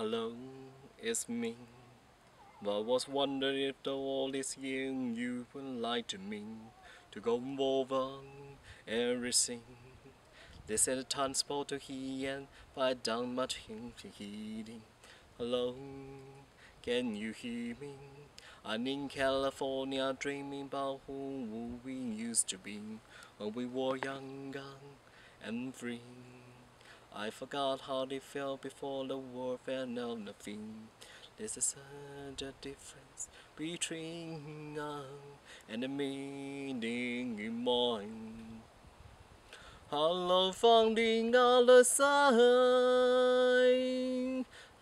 Hello, it's me. But was wondering if all this year you would like to me to go over everything. They said the transport to here but I done much heating. Hello, can you hear me? I'm in California dreaming about who we used to be when we were younger and free. I forgot how they felt before the war felt nothing. There's a such a difference between us and the meaning in mind. Hello, the other side.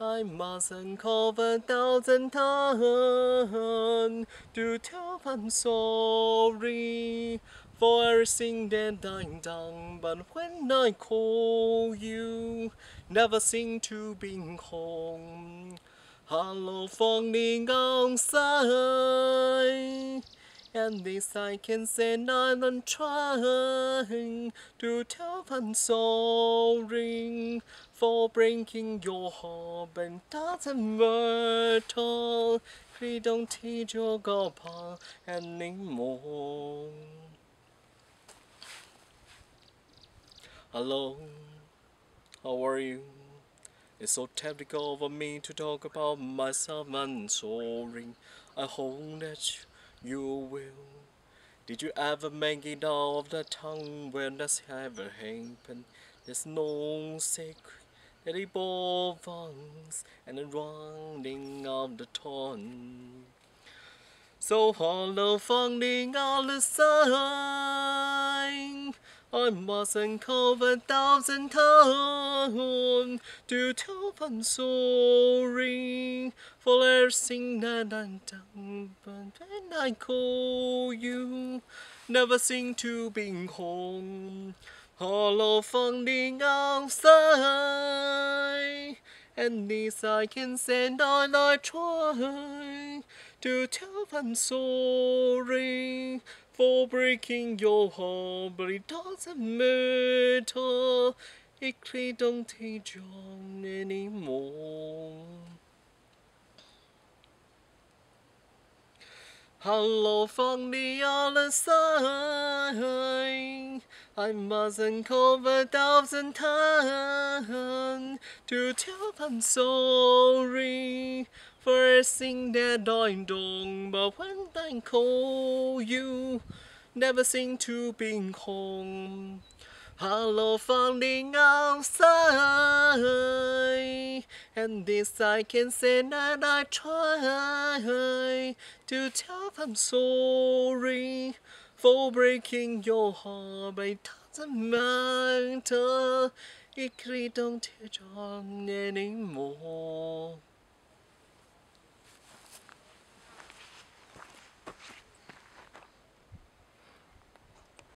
I mustn't call a thousand times to tell I'm sorry for everything that I've done. But when I call you, never seem to be home. Hello, the outside. And this I can say, I'm trying to tell I'm sorry for breaking your heart, but doesn't all, We don't teach your God anymore. Hello, how are you? It's so typical of me to talk about myself. I'm sorry. I hope that you will. Did you ever make it out of the tongue when that's ever happened? There's no secret that it us and the running of the tongue. So hollow funding all the sign. I mustn't call a thousand times to tell I'm sorry for everything that I've done. But when I call you, never seem to be home. Hollow funding outside, and this I can send on I try to tell I'm sorry for breaking your heart, but it doesn't matter. It clearly don't take on anymore. Hello from the other side. I mustn't call a thousand times to tell I'm sorry for everything that I've done. But when I call you, never seem to be home. Hello the outside, and this I can say that I try to tell I'm sorry for breaking your heart, mantle, it really don't touch on anymore.